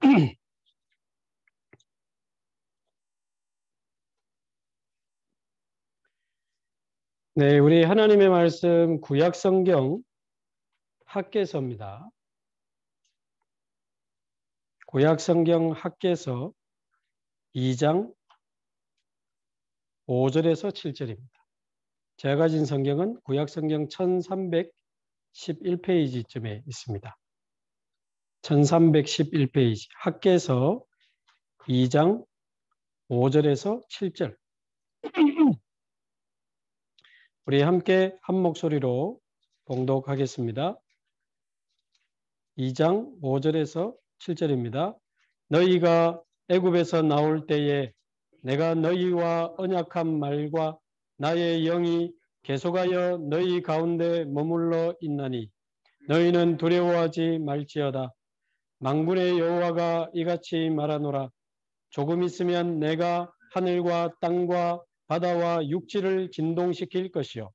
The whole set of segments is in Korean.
네, 우리 하나님의 말씀 구약 성경 학계서입니다. 구약 성경 학계서 2장 5절에서 7절입니다. 제가 가진 성경은 구약 성경 1311페이지쯤에 있습니다. 1311페이지 학계서 2장 5절에서 7절 우리 함께 한 목소리로 봉독하겠습니다. 2장 5절에서 7절입니다. 너희가 애굽에서 나올 때에 내가 너희와 언약한 말과 나의 영이 계속하여 너희 가운데 머물러 있나니 너희는 두려워하지 말지어다. 망군의 여호와가 이같이 말하노라. 조금 있으면 내가 하늘과 땅과 바다와 육지를 진동시킬 것이요.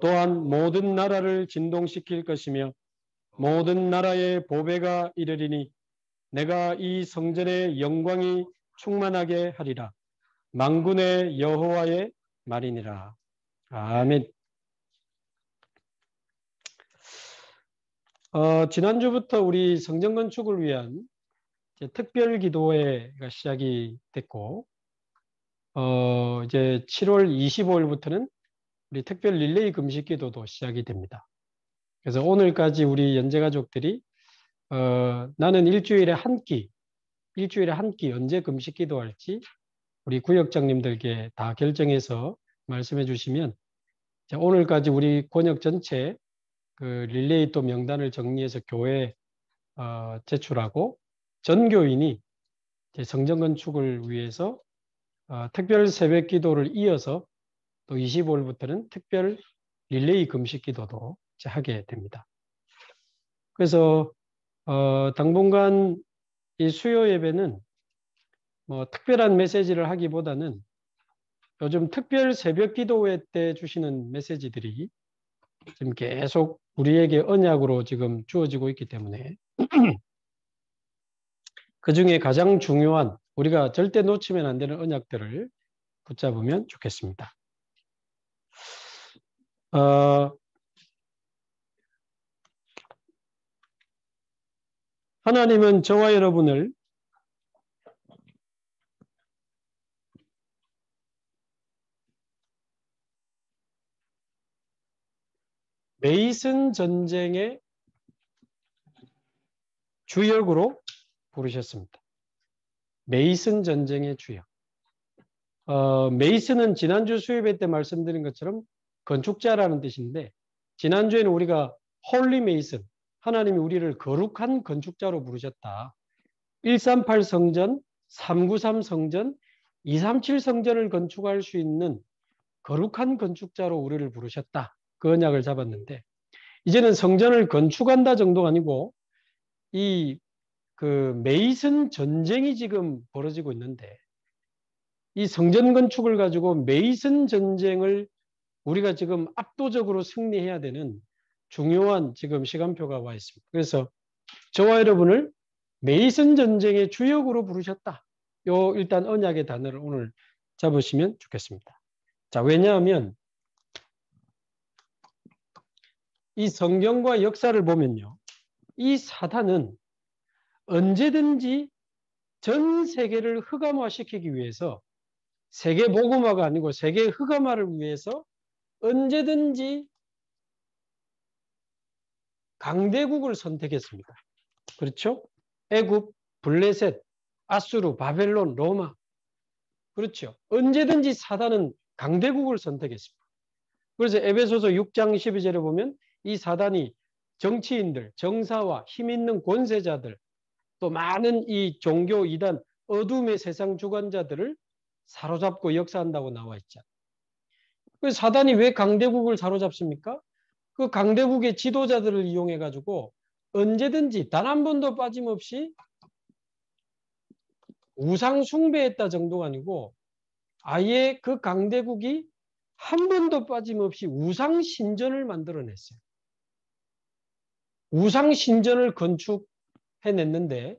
또한 모든 나라를 진동시킬 것이며 모든 나라의 보배가 이르리니 내가 이 성전의 영광이 충만하게 하리라. 망군의 여호와의 말이니라. 아멘. 어, 지난주부터 우리 성전 건축을 위한 특별 기도회가 시작이 됐고 어, 이제 7월 25일부터는 우리 특별 릴레이 금식 기도도 시작이 됩니다. 그래서 오늘까지 우리 연재 가족들이 어, 나는 일주일에 한 끼, 일주일에 한 끼 언제 금식 기도할지 우리 구역장님들께 다 결정해서 말씀해 주시면 오늘까지 우리 권역 전체 그 릴레이 또 명단을 정리해서 교회 어, 제출하고 전교인이 성전 건축을 위해서 어, 특별 새벽 기도를 이어서 또 25일부터는 특별 릴레이 금식 기도도 하게 됩니다. 그래서 어, 당분간 이 수요 예배는 뭐 특별한 메시지를 하기보다는 요즘 특별 새벽 기도회 때 주시는 메시지들이 지금 계속 우리에게 언약으로 지금 주어지고 있기 때문에 그 중에 가장 중요한 우리가 절대 놓치면 안 되는 언약들을 붙잡으면 좋겠습니다. 어, 하나님은 저와 여러분을 메이슨 전쟁의 주역으로 부르셨습니다. 메이슨 전쟁의 주역. 어, 메이슨은 지난주 수요예배 때 말씀드린 것처럼 건축자라는 뜻인데 지난주에는 우리가 Holy Mason, 하나님이 우리를 거룩한 건축자로 부르셨다. 138 성전, 393 성전, 237 성전을 건축할 수 있는 거룩한 건축자로 우리를 부르셨다. 그 언약을 잡았는데 이제는 성전을 건축한다 정도가 아니고 이 그 Mason 전쟁이 지금 벌어지고 있는데 이 성전 건축을 가지고 Mason 전쟁을 우리가 지금 압도적으로 승리해야 되는 중요한 지금 시간표가 와 있습니다. 그래서 저와 여러분을 메이슨 전쟁의 주역으로 부르셨다. 요 일단 언약의 단어를 오늘 잡으시면 좋겠습니다. 자, 왜냐하면 이 성경과 역사를 보면요. 이 사단은 언제든지 전 세계를 흑암화시키기 위해서 세계 복음화가 아니고 세계 흑암화를 위해서 언제든지 강대국을 선택했습니다. 그렇죠? 애굽, 블레셋, 아수르, 바벨론, 로마. 그렇죠. 언제든지 사단은 강대국을 선택했습니다. 그래서 에베소서 6장 12절에 보면 이 사단이 정치인들, 정사와 힘 있는 권세자들, 또 많은 이 종교 이단 어둠의 세상 주관자들을 사로잡고 역사한다고 나와 있잖아요. 그 사단이 왜 강대국을 사로잡습니까? 그 강대국의 지도자들을 이용해 가지고 언제든지 단 한 번도 빠짐없이 우상 숭배했다 정도가 아니고 아예 그 강대국이 한 번도 빠짐없이 우상 신전을 만들어냈어요. 우상 신전을 건축 해냈는데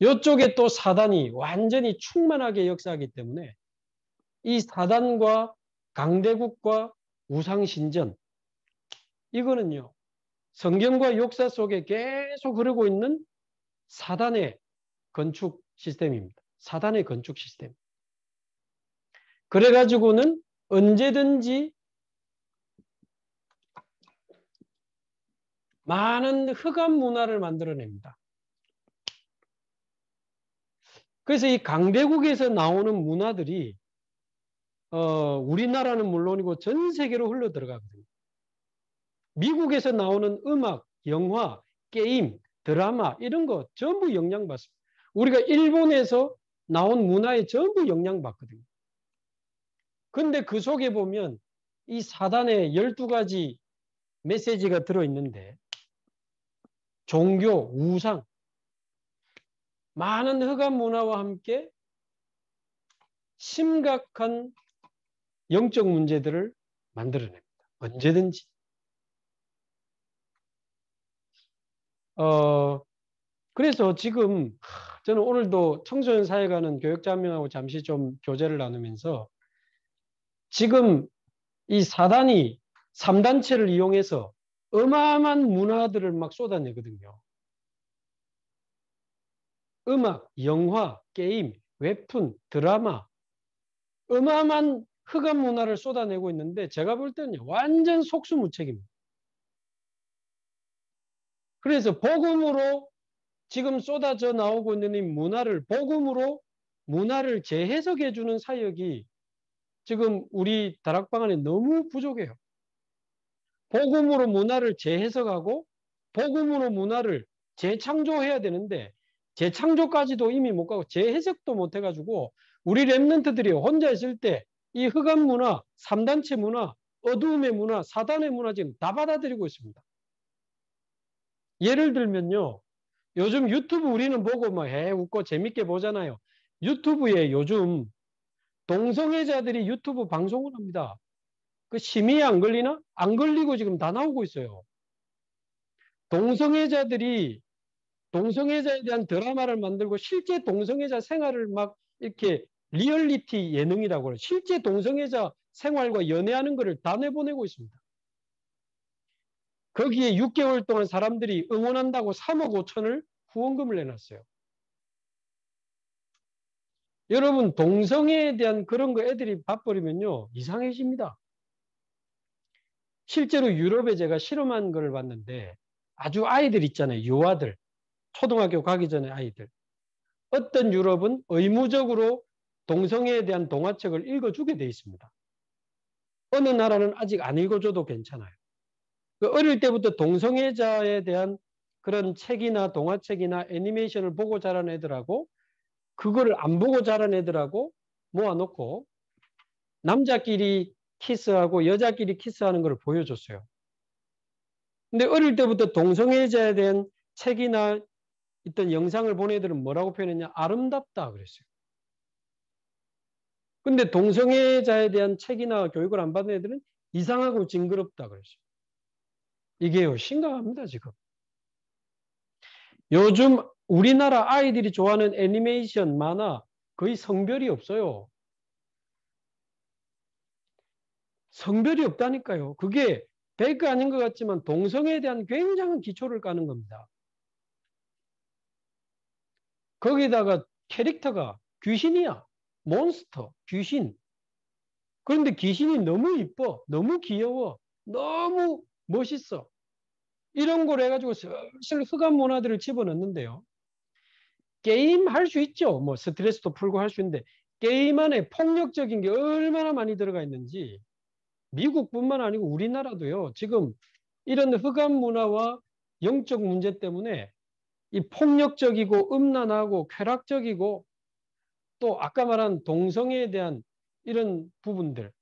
이쪽에 또 사단이 완전히 충만하게 역사하기 때문에 이 사단과 강대국과 우상 신전 이거는요 성경과 역사 속에 계속 흐르고 있는 사단의 건축 시스템입니다. 사단의 건축 시스템. 그래가지고는 언제든지 많은 흑암 문화를 만들어냅니다. 그래서 이 강대국에서 나오는 문화들이 어, 우리나라는 물론이고 전 세계로 흘러 들어가거든요. 미국에서 나오는 음악, 영화, 게임, 드라마 이런 거 전부 영향받습니다. 우리가 일본에서 나온 문화에 전부 영향받거든요. 근데 그 속에 보면 이 사단의 12가지 메시지가 들어있는데 종교, 우상, 많은 흑암 문화와 함께 심각한 영적 문제들을 만들어냅니다. 언제든지. 어, 그래서 지금 저는 오늘도 청소년 사회 가는 교육자 한 명하고 잠시 좀 교제를 나누면서 지금 이 사단이 3단체를 이용해서 어마어마한 문화들을 막 쏟아내거든요. 음악, 영화, 게임, 웹툰, 드라마 어마어마한 흑암 문화를 쏟아내고 있는데 제가 볼 때는 완전 속수무책입니다. 그래서 복음으로 지금 쏟아져 나오고 있는 이 문화를 복음으로 문화를 재해석해 주는 사역이 지금 우리 다락방 안에 너무 부족해요. 복음으로 문화를 재해석하고 복음으로 문화를 재창조해야 되는데 재창조까지도 이미 못 가고 재해석도 못 해가지고 우리 랩런트들이 혼자 있을 때 이 흑암 문화, 삼단체 문화, 어두움의 문화, 사단의 문화 지금 다 받아들이고 있습니다. 예를 들면요. 요즘 유튜브 우리는 보고 뭐해 웃고 재밌게 보잖아요. 유튜브에 요즘 동성애자들이 유튜브 방송을 합니다. 그 심의에 안 걸리나? 안 걸리고 지금 다 나오고 있어요. 동성애자들이 동성애자에 대한 드라마를 만들고 실제 동성애자 생활을 막 이렇게 리얼리티 예능이라고 그래요. 실제 동성애자 생활과 연애하는 것을 다 내보내고 있습니다. 거기에 6개월 동안 사람들이 응원한다고 3억 5천을 후원금을 내놨어요. 여러분 동성애에 대한 그런 거 애들이 봐버리면요 이상해집니다. 실제로 유럽에 제가 실험한 걸 봤는데 아주 아이들 있잖아요. 유아들. 초등학교 가기 전에 아이들. 어떤 유럽은 의무적으로 동성애에 대한 동화책을 읽어주게 돼 있습니다. 어느 나라는 아직 안 읽어줘도 괜찮아요. 그 어릴 때부터 동성애자에 대한 그런 책이나 동화책이나 애니메이션을 보고 자란 애들하고 그거를 안 보고 자란 애들하고 모아놓고 남자끼리 키스하고 여자끼리 키스하는 걸 보여줬어요. 근데 어릴 때부터 동성애자에 대한 책이나 있던 영상을 본 애들은 뭐라고 표현했냐? 아름답다 그랬어요. 근데 동성애자에 대한 책이나 교육을 안 받는 애들은 이상하고 징그럽다 그랬어요. 이게요, 심각합니다, 지금. 요즘 우리나라 아이들이 좋아하는 애니메이션, 만화 거의 성별이 없어요. 성별이 없다니까요. 그게 벨크 아닌 것 같지만 동성애에 대한 굉장한 기초를 까는 겁니다. 거기다가 캐릭터가 귀신이야. 몬스터, 귀신. 그런데 귀신이 너무 이뻐, 너무 귀여워, 너무 멋있어. 이런 걸 해가지고 슬슬 흑암 문화들을 집어넣는데요. 게임 할 수 있죠. 뭐 스트레스도 풀고 할 수 있는데 게임 안에 폭력적인 게 얼마나 많이 들어가 있는지 미국뿐만 아니고 우리나라도요. 지금 이런 흑암 문화와 영적 문제 때문에 이 폭력적이고 음란하고 쾌락적이고 또 아까 말한 동성애에 대한 이런 부분들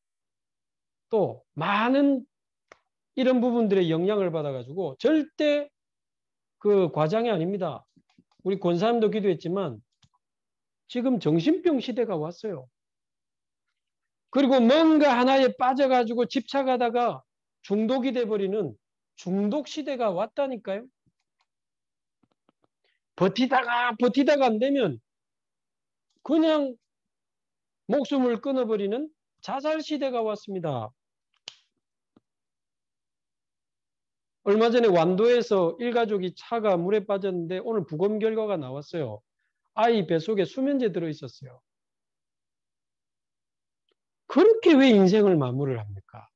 또 많은 이런 부분들의 영향을 받아가지고 절대 그 과장이 아닙니다. 우리 권사님도 기도했지만 지금 정신병 시대가 왔어요. 그리고 뭔가 하나에 빠져가지고 집착하다가 중독이 돼버리는 중독 시대가 왔다니까요. 버티다가 버티다가 안 되면 그냥 목숨을 끊어버리는 자살 시대가 왔습니다. 얼마 전에 완도에서 일가족이 차가 물에 빠졌는데 오늘 부검 결과가 나왔어요. 아이 뱃속에 수면제 들어 있었어요. 그렇게 왜 인생을 마무리를 합니까?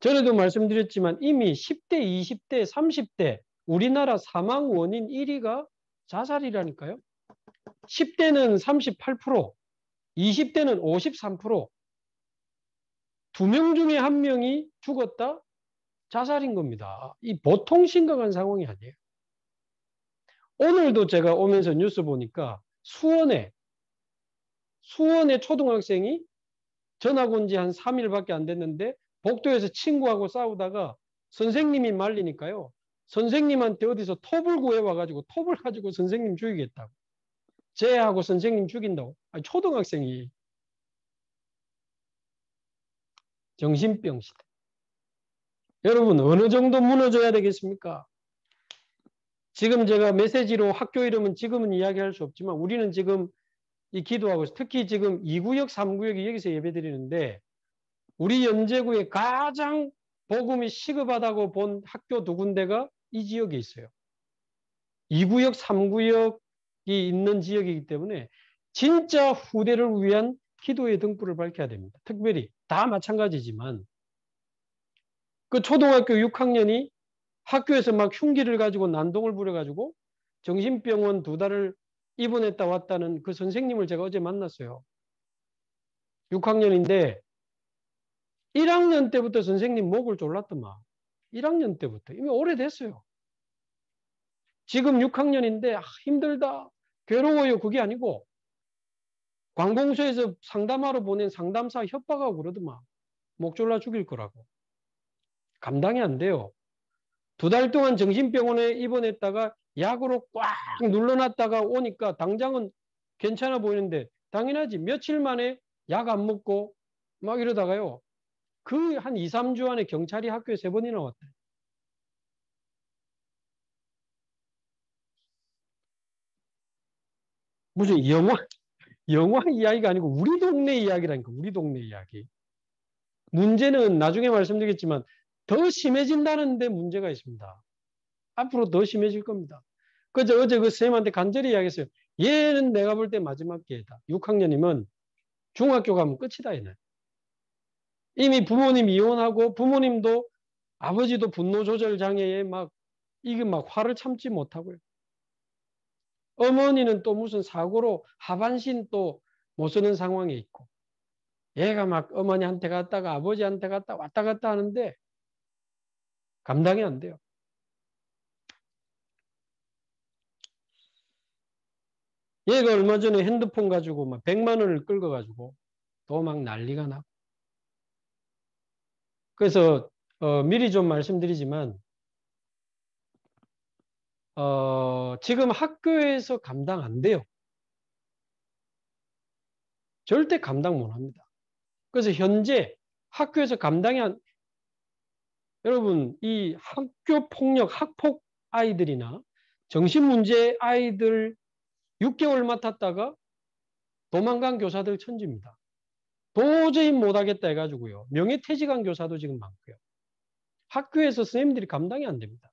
전에도 말씀드렸지만 이미 10대, 20대, 30대 우리나라 사망 원인 1위가 자살이라니까요. 10대는 38%, 20대는 53%. 두 명 중에 한 명이 죽었다? 자살인 겁니다. 이 보통 심각한 상황이 아니에요. 오늘도 제가 오면서 뉴스 보니까 수원에 수원의 초등학생이 전학 온 지 한 3일밖에 안 됐는데 복도에서 친구하고 싸우다가 선생님이 말리니까요. 선생님한테 어디서 톱을 구해와가지고 톱을 가지고 선생님 죽이겠다고. 쟤하고 선생님 죽인다고. 아니, 초등학생이. 정신병 시대. 여러분 어느 정도 무너져야 되겠습니까? 지금 제가 메시지로 학교 이름은 지금은 이야기할 수 없지만 우리는 지금 이 기도하고 특히 지금 2구역, 3구역이 여기서 예배 드리는데 우리 연제구에 가장 복음이 시급하다고 본 학교 두 군데가 이 지역에 있어요. 2구역, 3구역이 있는 지역이기 때문에 진짜 후대를 위한 기도의 등불을 밝혀야 됩니다. 특별히 다 마찬가지지만 그 초등학교 6학년이 학교에서 막 흉기를 가지고 난동을 부려가지고 정신병원 두 달을 입원했다 왔다는 그 선생님을 제가 어제 만났어요. 6학년인데 1학년 때부터 선생님 목을 졸랐더만. 1학년 때부터. 이미 오래됐어요. 지금 6학년인데 아, 힘들다. 괴로워요. 그게 아니고 관공서에서 상담하러 보낸 상담사 협박하고 그러더만. 목 졸라 죽일 거라고. 감당이 안 돼요. 두 달 동안 정신병원에 입원했다가 약으로 꽉 눌러놨다가 오니까 당장은 괜찮아 보이는데 당연하지. 며칠 만에 약 안 먹고 막 이러다가요. 그 한 2, 3주 안에 경찰이 학교에 세 번이나 왔대. 무슨 영화, 영화 이야기가 아니고 우리 동네 이야기라니까, 우리 동네 이야기. 문제는 나중에 말씀드리겠지만 더 심해진다는데 문제가 있습니다. 앞으로 더 심해질 겁니다. 그저 어제 그 선생님한테 간절히 이야기했어요. 얘는 내가 볼 때 마지막 기회다. 6학년이면 중학교 가면 끝이다. 얘는. 이미 부모님 이혼하고 부모님도 아버지도 분노 조절 장애에 막 이게 막 화를 참지 못하고요. 어머니는 또 무슨 사고로 하반신 또 못 쓰는 상황에 있고 얘가 막 어머니한테 갔다가 아버지한테 갔다 왔다 갔다 하는데 감당이 안 돼요. 얘가 얼마 전에 핸드폰 가지고 막 100만 원을 끌고 가지고 또 막 난리가 나고 그래서 어, 미리 좀 말씀드리지만 어, 지금 학교에서 감당 안 돼요. 절대 감당 못 합니다. 그래서 현재 학교에서 감당이 안 여러분 이 학교 폭력 학폭 아이들이나 정신문제 아이들 6개월 맡았다가 도망간 교사들 천지입니다. 도저히 못하겠다 해가지고요. 명예퇴직한 교사도 지금 많고요. 학교에서 선생님들이 감당이 안 됩니다.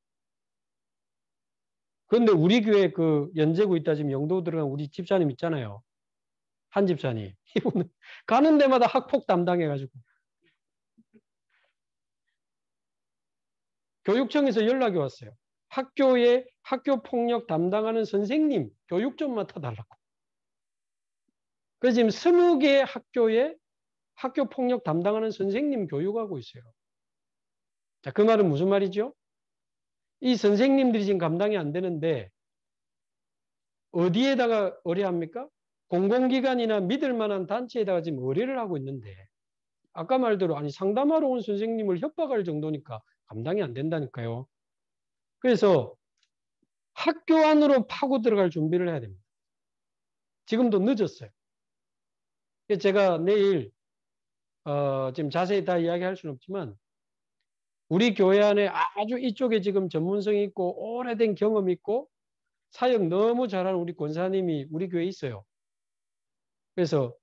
그런데 우리 교회 그 연제구 있다 지금 영도 들어간 우리 집사님 있잖아요. 한 집사님. 이분은 가는 데마다 학폭 담당해가지고. 교육청에서 연락이 왔어요. 학교에 학교 폭력 담당하는 선생님 교육 좀 맡아달라고. 그래서 지금 20개 학교에 학교 폭력 담당하는 선생님 교육하고 있어요. 자, 그 말은 무슨 말이죠? 이 선생님들이 지금 감당이 안 되는데 어디에다가 의뢰합니까? 공공기관이나 믿을 만한 단체에다가 지금 의뢰를 하고 있는데 아까 말대로 아니 상담하러 온 선생님을 협박할 정도니까 감당이 안 된다니까요. 그래서 학교 안으로 파고 들어갈 준비를 해야 됩니다. 지금도 늦었어요. 제가 내일 어, 지금 자세히 다 이야기할 수는 없지만 우리 교회 안에 아주 이쪽에 지금 전문성이 있고 오래된 경험이 있고 사역 너무 잘하는 우리 권사님이 우리 교회에 있어요. 그래서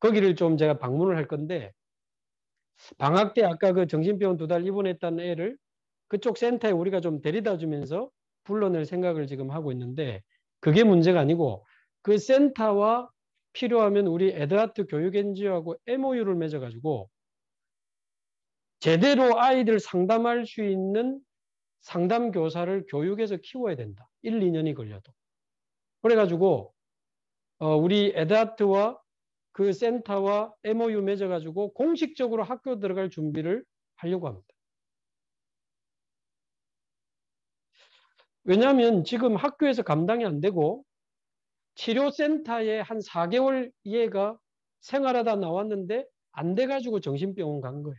거기를 좀 제가 방문을 할 건데 방학 때 아까 그 정신병원 두 달 입원했다는 애를 그쪽 센터에 우리가 좀 데려다 주면서 불러낼 생각을 지금 하고 있는데 그게 문제가 아니고 그 센터와 필요하면 우리 에드하트 교육 NGO하고 MOU를 맺어가지고 제대로 아이들 상담할 수 있는 상담 교사를 교육에서 키워야 된다. 1, 2년이 걸려도. 그래가지고 어, 우리 에드하트와 그 센터와 MOU 맺어가지고 공식적으로 학교 들어갈 준비를 하려고 합니다. 왜냐하면 지금 학교에서 감당이 안 되고 치료센터에 한 4개월 얘가 생활하다 나왔는데 안 돼가지고 정신병원 간 거예요.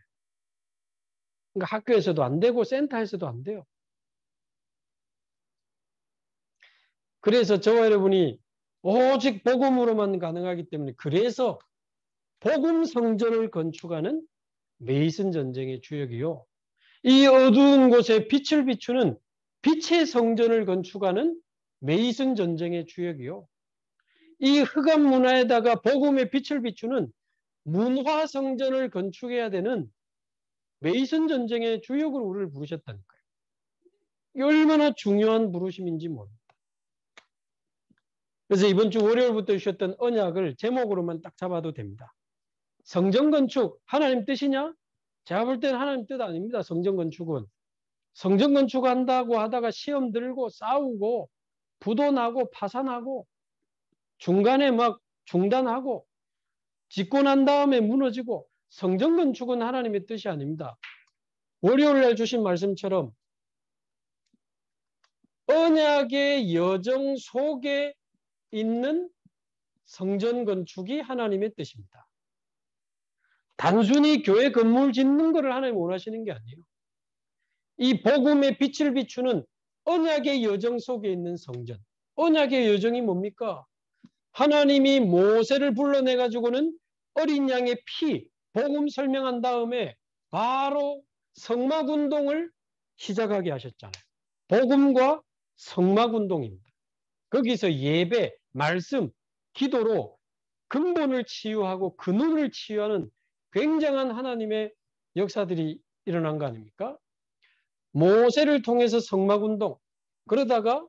그러니까 학교에서도 안 되고 센터에서도 안 돼요. 그래서 저와 여러분이 오직 복음으로만 가능하기 때문에 그래서 복음 성전을 건축하는 메이슨 전쟁의 주역이요. 이 어두운 곳에 빛을 비추는 빛의 성전을 건축하는 메이슨 전쟁의 주역이요. 이 흑암 문화에다가 복음의 빛을 비추는 문화 성전을 건축해야 되는 메이슨 전쟁의 주역으로 우리를 부르셨다는 거예요. 얼마나 중요한 부르심인지 모릅니다. 그래서 이번 주 월요일부터 주셨던 언약을 제목으로만 딱 잡아도 됩니다. 성전 건축 하나님 뜻이냐? 제가 볼 때는 하나님 뜻 아닙니다. 성전 건축은 성전 건축한다고 하다가 시험 들고 싸우고 부도 나고 파산하고 중간에 막 중단하고 짓고 난 다음에 무너지고 성전 건축은 하나님의 뜻이 아닙니다. 월요일 날 주신 말씀처럼 언약의 여정 속에 있는 성전 건축이 하나님의 뜻입니다. 단순히 교회 건물 짓는 것을 하나님 원하시는 게 아니에요. 이 복음의 빛을 비추는 언약의 여정 속에 있는 성전. 언약의 여정이 뭡니까? 하나님이 모세를 불러내 가지고는 어린 양의 피, 복음 설명한 다음에 바로 성막 운동을 시작하게 하셨잖아요. 복음과 성막 운동입니다. 거기서 예배, 말씀, 기도로 근본을 치유하고 근원을 치유하는 굉장한 하나님의 역사들이 일어난 거 아닙니까? 모세를 통해서 성막 운동, 그러다가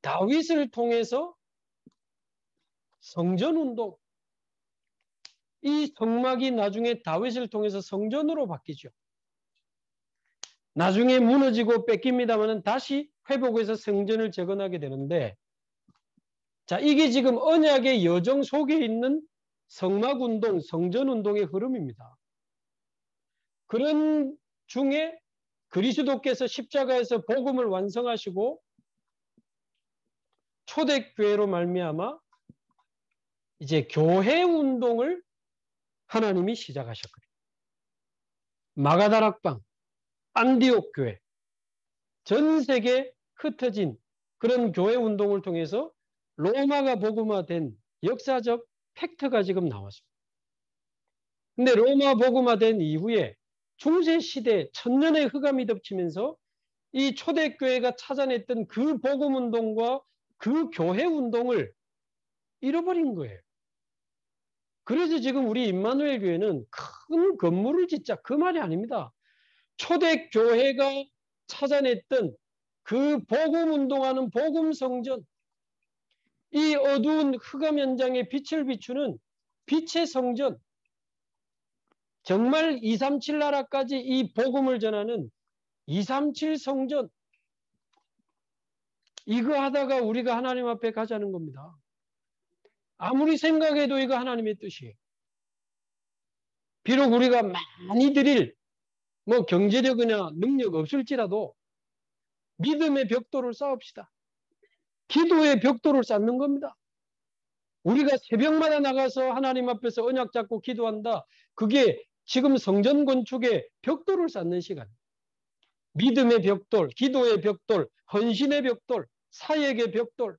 다윗을 통해서 성전 운동, 이 성막이 나중에 다윗을 통해서 성전으로 바뀌죠. 나중에 무너지고 뺏깁니다만 다시 회복해서 성전을 재건하게 되는데 자 이게 지금 언약의 여정 속에 있는 성막 운동, 성전 운동의 흐름입니다. 그런 중에 그리스도께서 십자가에서 복음을 완성하시고 초대교회로 말미암아 이제 교회 운동을 하나님이 시작하셨거든요. 마가다락방, 안디옥 교회, 전 세계 흩어진 그런 교회 운동을 통해서 로마가 복음화된 역사적 팩트가 지금 나왔습니다. 근데 로마 복음화된 이후에 중세 시대 천년의 흑암이 덮치면서 이 초대 교회가 찾아냈던 그 복음 운동과 그 교회 운동을 잃어버린 거예요. 그래서 지금 우리 임마누엘 교회는 큰 건물을 짓자 그 말이 아닙니다. 초대 교회가 찾아냈던 그 복음 운동하는 복음 성전 이 어두운 흑암 현장에 빛을 비추는 빛의 성전 정말 237 나라까지 이 복음을 전하는 237 성전 이거 하다가 우리가 하나님 앞에 가자는 겁니다. 아무리 생각해도 이거 하나님의 뜻이에요. 비록 우리가 많이 드릴 뭐 경제력이나 능력 없을지라도 믿음의 벽돌을 쌓읍시다. 기도의 벽돌을 쌓는 겁니다. 우리가 새벽마다 나가서 하나님 앞에서 언약 잡고 기도한다. 그게 지금 성전 건축의 벽돌을 쌓는 시간. 믿음의 벽돌, 기도의 벽돌, 헌신의 벽돌, 사역의 벽돌,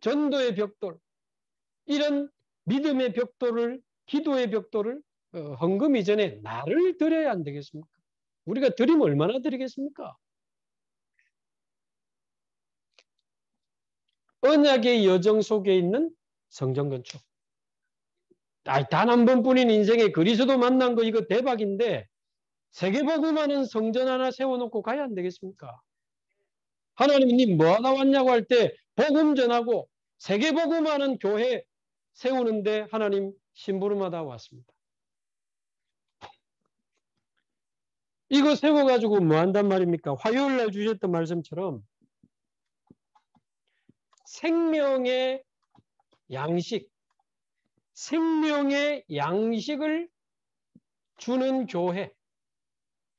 전도의 벽돌, 이런 믿음의 벽돌을 기도의 벽돌을 어, 헌금 이전에 나를 드려야 안 되겠습니까? 우리가 드리면 얼마나 드리겠습니까? 언약의 여정 속에 있는 성전 건축. 단 한 번뿐인 인생에 그리스도 만난 거 이거 대박인데 세계복음하는 성전 하나 세워놓고 가야 안 되겠습니까? 하나님 님 뭐 하나 왔냐고 할 때 복음 전하고 세계복음하는 교회 세우는데 하나님 심부름하다 왔습니다. 이거 세워가지고 뭐 한단 말입니까? 화요일 날 주셨던 말씀처럼 생명의 양식, 생명의 양식을 주는 교회,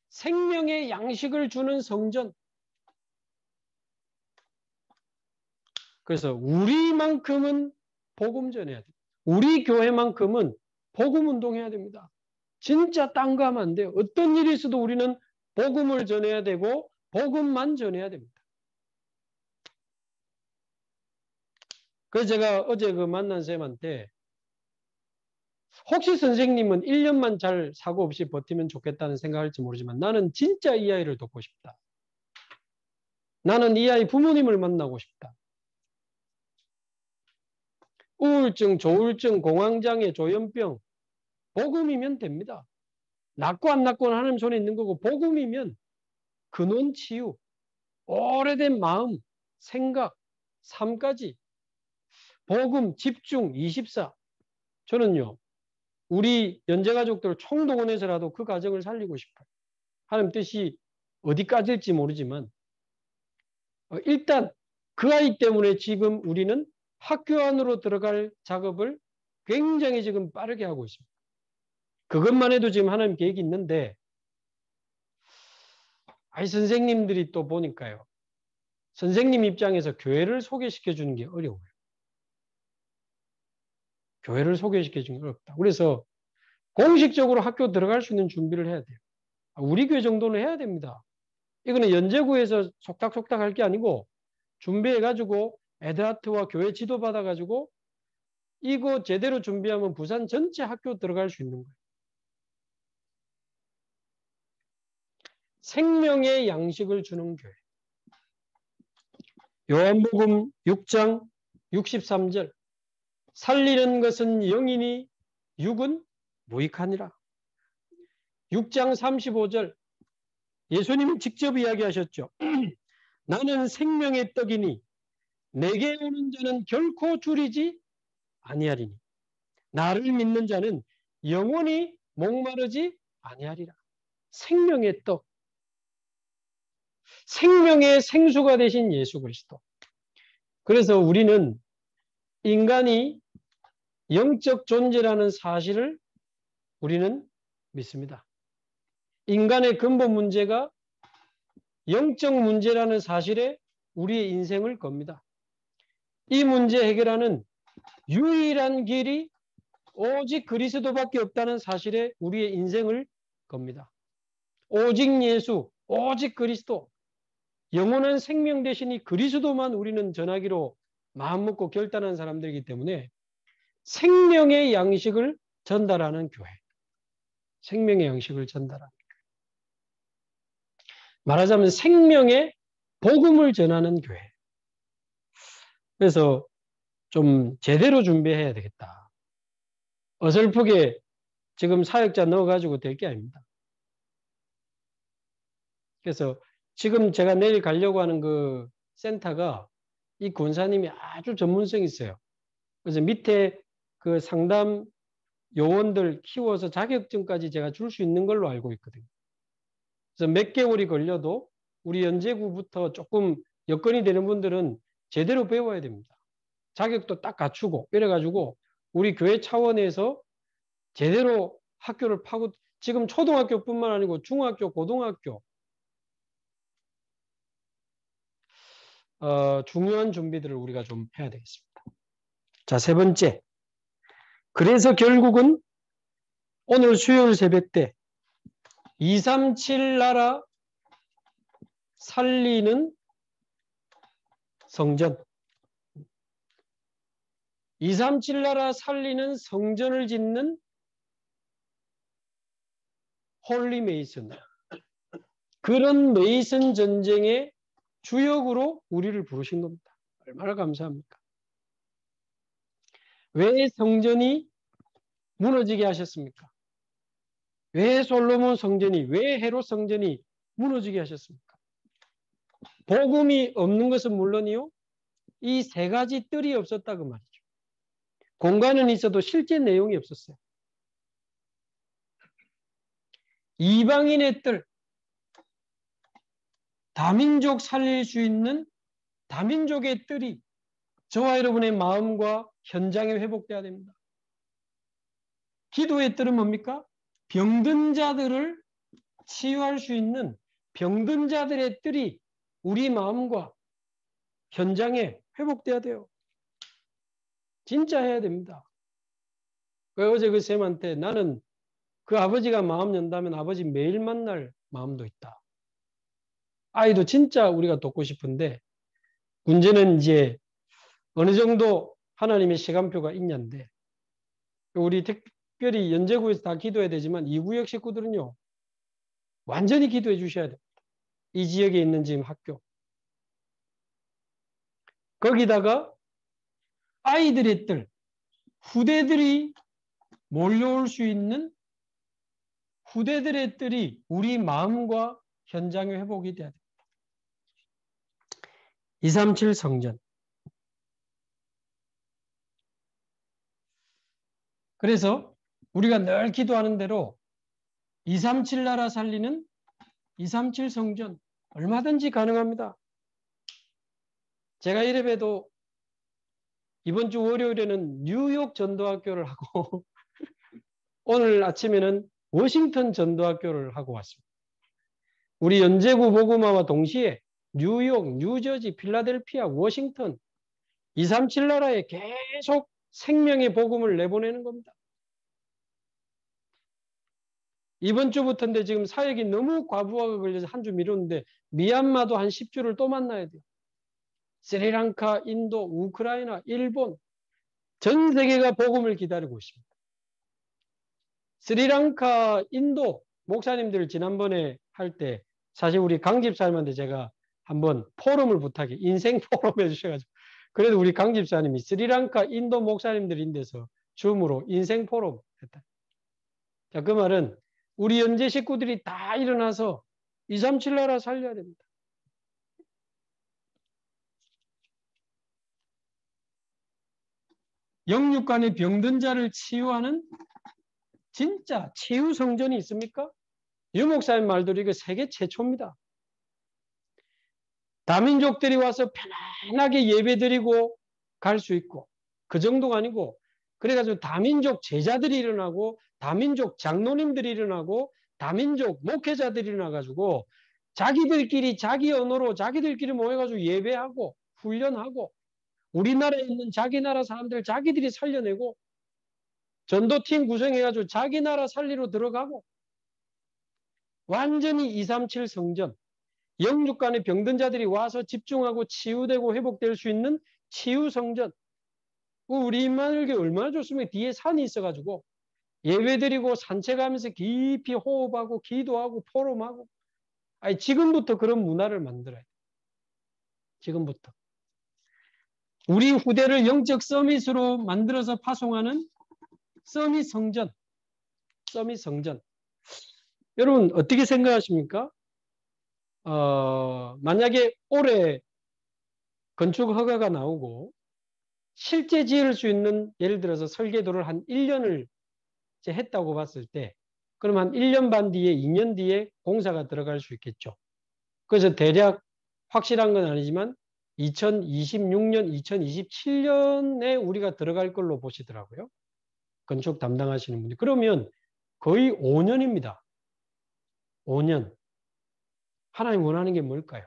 생명의 양식을 주는 성전. 그래서 우리만큼은 복음 전해야 돼. 우리 교회만큼은 복음 운동해야 됩니다. 진짜 딴거 하면 안 돼요. 어떤 일이 있어도 우리는 복음을 전해야 되고 복음만 전해야 됩니다. 그래서 제가 어제 그 만난 쌤한테 혹시 선생님은 1년만 잘 사고 없이 버티면 좋겠다는 생각할지 모르지만 나는 진짜 이 아이를 돕고 싶다. 나는 이 아이 부모님을 만나고 싶다. 우울증, 조울증, 공황장애, 조현병 복음이면 됩니다. 낫고 안 낫고는 하나님 손에 있는 거고 복음이면 근원 치유, 오래된 마음, 생각, 삶까지 복음, 집중, 24. 저는요, 우리 연재 가족들 총동원해서라도 그 가정을 살리고 싶어요. 하나님 뜻이 어디까지일지 모르지만 어, 일단 그 아이 때문에 지금 우리는 학교 안으로 들어갈 작업을 굉장히 지금 빠르게 하고 있습니다. 그것만 해도 지금 하나님 계획이 있는데 아이 선생님들이 또 보니까요. 선생님 입장에서 교회를 소개시켜 주는 게 어려워요. 교회를 소개시켜 주는 게 어렵다. 그래서 공식적으로 학교 들어갈 수 있는 준비를 해야 돼요. 아, 우리 교회 정도는 해야 됩니다. 이거는 연제구에서 속닥속닥 할 게 아니고 준비해가지고 에드하트와 교회 지도 받아가지고 이거 제대로 준비하면 부산 전체 학교 들어갈 수 있는 거예요. 생명의 양식을 주는 교회. 요한복음 6장 63절 살리는 것은 영이니 육은 무익하니라. 6장 35절 예수님이 직접 이야기하셨죠. 나는 생명의 떡이니 내게 오는 자는 결코 줄이지 아니하리니 나를 믿는 자는 영원히 목마르지 아니하리라. 생명의 떡. 생명의 생수가 되신 예수 그리스도. 그래서 우리는 인간이 영적 존재라는 사실을 우리는 믿습니다. 인간의 근본 문제가 영적 문제라는 사실에 우리의 인생을 겁니다. 이 문제 해결하는 유일한 길이 오직 그리스도밖에 없다는 사실에 우리의 인생을 겁니다. 오직 예수, 오직 그리스도, 영원한 생명 대신이 그리스도만 우리는 전하기로 마음먹고 결단한 사람들이기 때문에 생명의 양식을 전달하는 교회. 생명의 양식을 전달하는 교회. 말하자면 생명의 복음을 전하는 교회. 그래서 좀 제대로 준비해야 되겠다. 어설프게 지금 사역자 넣어가지고 될 게 아닙니다. 그래서 지금 제가 내일 가려고 하는 그 센터가 이 권사님이 아주 전문성이 있어요. 그래서 밑에 그 상담 요원들 키워서 자격증까지 제가 줄 수 있는 걸로 알고 있거든요. 그래서 몇 개월이 걸려도 우리 연제구부터 조금 여건이 되는 분들은 제대로 배워야 됩니다. 자격도 딱 갖추고 이래가지고 우리 교회 차원에서 제대로 학교를 파고 지금 초등학교뿐만 아니고 중학교, 고등학교 어, 중요한 준비들을 우리가 좀 해야 되겠습니다. 자, 세 번째. 그래서 결국은 오늘 수요일 새벽 때 237 나라 살리는 성전 237 나라 살리는 성전을 짓는 Holy Mason 그런 Mason 전쟁의 주역으로 우리를 부르신 겁니다. 얼마나 감사합니까? 왜 성전이 무너지게 하셨습니까? 왜 솔로몬 성전이, 왜 헤롯 성전이 무너지게 하셨습니까? 복음이 없는 것은 물론이요. 이 세 가지 뜰이 없었다 그 말이죠. 공간은 있어도 실제 내용이 없었어요. 이방인의 뜰, 다민족 살릴 수 있는 다민족의 뜰이 저와 여러분의 마음과 현장에 회복돼야 됩니다. 기도의 뜰은 뭡니까? 병든 자들을 치유할 수 있는 병든 자들의 뜰이 우리 마음과 현장에 회복돼야 돼요. 진짜 해야 됩니다. 어제 그 쌤한테 나는 그 아버지가 마음 연다면 아버지 매일 만날 마음도 있다. 아이도 진짜 우리가 돕고 싶은데 문제는 이제 어느 정도 하나님의 시간표가 있냐인데 우리 특별히 연제구에서 다 기도해야 되지만 이 구역 식구들은요 완전히 기도해 주셔야 됩니다. 이 지역에 있는 지금 학교 거기다가 아이들의 뜰 후대들이 몰려올 수 있는 후대들의 뜰이 우리 마음과 현장의 회복이 돼야 됩니다. 237 성전 그래서 우리가 늘 기도하는 대로 237 나라 살리는 237 성전 얼마든지 가능합니다. 제가 이래봬도 이번 주 월요일에는 뉴욕 전도학교를 하고 오늘 아침에는 워싱턴 전도학교를 하고 왔습니다. 우리 연제구 보고마와 동시에 뉴욕, 뉴저지, 필라델피아, 워싱턴 237 나라에 계속 생명의 복음을 내보내는 겁니다. 이번 주부터인데 지금 사역이 너무 과부하가 걸려서 한 주 미뤘는데 미얀마도 한 10주를 또 만나야 돼요. 스리랑카, 인도, 우크라이나, 일본 전 세계가 복음을 기다리고 있습니다. 스리랑카, 인도 목사님들 지난번에 할 때 사실 우리 강 집사님한테 제가 한번 포럼을 부탁해 인생 포럼 해주셔가지고 그래도 우리 강 집사님이 스리랑카, 인도 목사님들 인데서 줌으로 인생 포럼 했다. 자, 그 말은 우리 현재 식구들이 다 일어나서 237 나라 살려야 됩니다. 영육 간의 병든 자를 치유하는 진짜 치유 성전이 있습니까? 유 목사님 말대로 이거 세계 최초입니다. 다민족들이 와서 편안하게 예배드리고 갈 수 있고 그 정도가 아니고 그래가지고 다민족 제자들이 일어나고 다민족 장로님들이 일어나고 다민족 목회자들이 일어나가지고 자기들끼리 자기 언어로 자기들끼리 모여가지고 예배하고 훈련하고 우리나라에 있는 자기 나라 사람들 자기들이 살려내고 전도팀 구성해가지고 자기 나라 살리로 들어가고 완전히 237 성전 영육 간의 병든 자들이 와서 집중하고 치유되고 회복될 수 있는 치유 성전 우리 인만에게 얼마나 좋습니까? 뒤에 산이 있어가지고 예배드리고 산책하면서 깊이 호흡하고 기도하고 포럼하고 아니 지금부터 그런 문화를 만들어야 돼. 지금부터. 우리 후대를 영적 서밋으로 만들어서 파송하는 서밋 성전. 서밋 성전. 여러분 어떻게 생각하십니까? 어, 만약에 올해 건축 허가가 나오고 실제 지을 수 있는 예를 들어서 설계도를 한 1년을 했다고 봤을 때 그럼 한 1년 반 뒤에 2년 뒤에 공사가 들어갈 수 있겠죠. 그래서 대략 확실한 건 아니지만 2026년, 2027년에 우리가 들어갈 걸로 보시더라고요. 건축 담당하시는 분이. 그러면 거의 5년입니다. 5년. 하나님 원하는 게 뭘까요?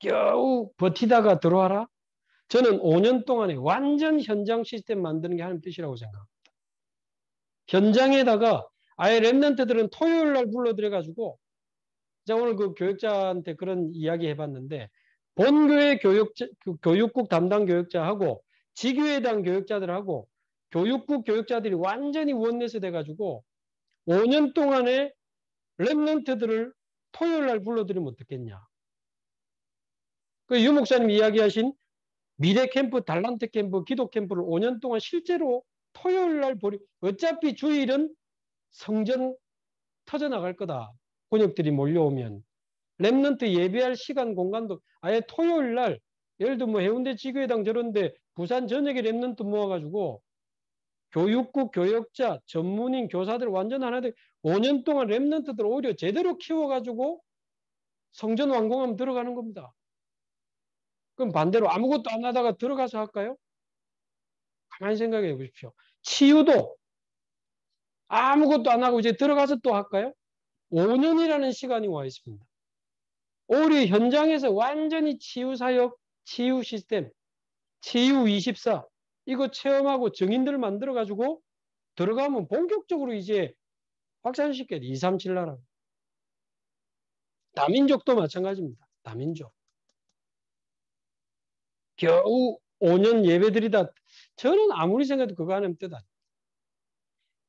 겨우 버티다가 들어와라? 저는 5년 동안에 완전 현장 시스템 만드는 게 하나님 뜻이라고 생각합니다. 현장에다가 아예 랩런트들은 토요일 날 불러들여가지고 제가 오늘 그 교육자한테 그런 이야기 해봤는데 본교회 교육, 그 교육국 담당 교육자하고 지교회당 교육자들하고 교육국 교육자들이 완전히 원내서 돼가지고 5년 동안에 랩런트들을 토요일 날 불러들이면 어떻겠냐. 그 유 목사님 이야기하신 미래 캠프, 달란트 캠프, 기도 캠프를 5년 동안 실제로 토요일 날 보리, 어차피 주일은 성전 터져나갈 거다. 권역들이 몰려오면. 랩런트 예배할 시간 공간도 아예 토요일 날 예를 들어 뭐 해운대 지교회당 저런데 부산 전역에 랩런트 모아가지고 교육국 교역자 전문인 교사들 완전 하나들 5년 동안 랩런트들 오히려 제대로 키워가지고 성전 완공하면 들어가는 겁니다. 그럼 반대로 아무것도 안 하다가 들어가서 할까요? 가만히 생각해 보십시오. 치유도 아무것도 안 하고 이제 들어가서 또 할까요? 5년이라는 시간이 와 있습니다. 오히려 현장에서 완전히 치유 사역, 치유 시스템, 치유 24 이거 체험하고 정인들 만들어 가지고 들어가면 본격적으로 이제 확산시켜야 돼. 237 나라. 다민족도 마찬가지입니다. 다민족. 겨우 5년 예배드리다 저는 아무리 생각해도 그거 하면 뜻 아니에요.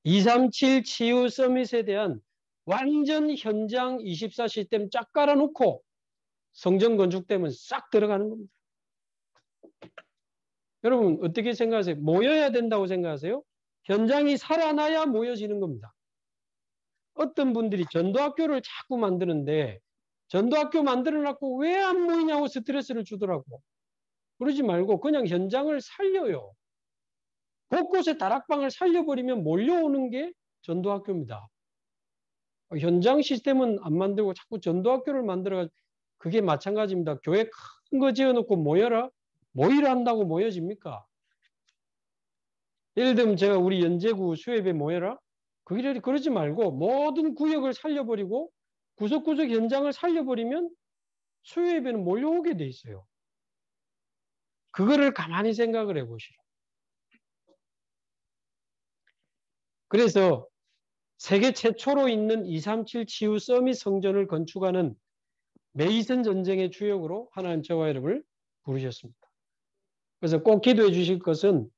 237 치유 서밋에 대한 완전 현장 24 시스템 쫙 깔아놓고 성전 건축되면 싹 들어가는 겁니다. 여러분 어떻게 생각하세요? 모여야 된다고 생각하세요? 현장이 살아나야 모여지는 겁니다. 어떤 분들이 전도학교를 자꾸 만드는데 전도학교 만들어놨고 왜 안 모이냐고 스트레스를 주더라고. 그러지 말고 그냥 현장을 살려요. 곳곳에 다락방을 살려버리면 몰려오는 게 전도학교입니다. 현장 시스템은 안 만들고 자꾸 전도학교를 만들어 그게 마찬가지입니다. 교회 큰 거 지어놓고 모여라? 모이라 한다고 모여집니까? 예를 들면 제가 우리 연제구 수협에 모여라? 그게 그러지 말고 모든 구역을 살려버리고 구석구석 현장을 살려버리면 수협에는 몰려오게 돼 있어요. 그거를 가만히 생각을 해보시라. 그래서 세계 최초로 있는 237 치유 서밋 성전을 건축하는 메이슨 전쟁의 주역으로 하나님 저와 여러분을 부르셨습니다. 그래서 꼭 기도해 주실 것은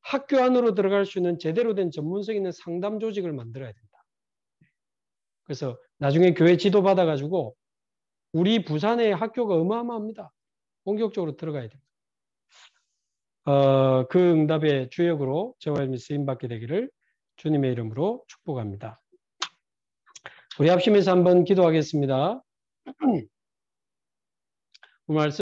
학교 안으로 들어갈 수 있는 제대로 된 전문성 있는 상담 조직을 만들어야 된다. 그래서 나중에 교회 지도 받아가지고 우리 부산의 학교가 어마어마합니다. 본격적으로 들어가야 됩니다. 어, 그 응답의 주역으로 저와 여러분이 쓰임받게 되기를 주님의 이름으로 축복합니다. 우리 합심해서 한번 기도하겠습니다. 말씀